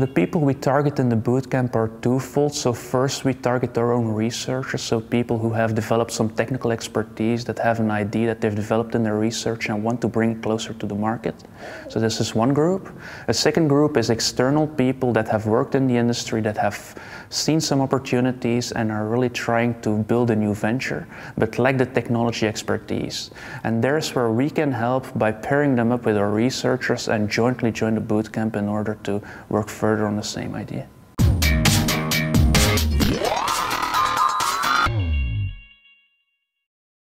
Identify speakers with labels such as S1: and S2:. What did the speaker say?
S1: The people we target in the bootcamp are twofold. So first we target our own researchers, so people who have developed some technical expertise that have an idea that they've developed in their research and want to bring closer to the market. So this is one group. A second group is external people that have worked in the industry, that have seen some opportunities and are really trying to build a new venture, but lack the technology expertise. And there's where we can help by pairing them up with our researchers and jointly join the bootcamp in order to work further on the same idea.